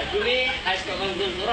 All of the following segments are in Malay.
Aku ni, aku suka orang Zul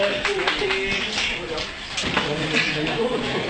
Thank you.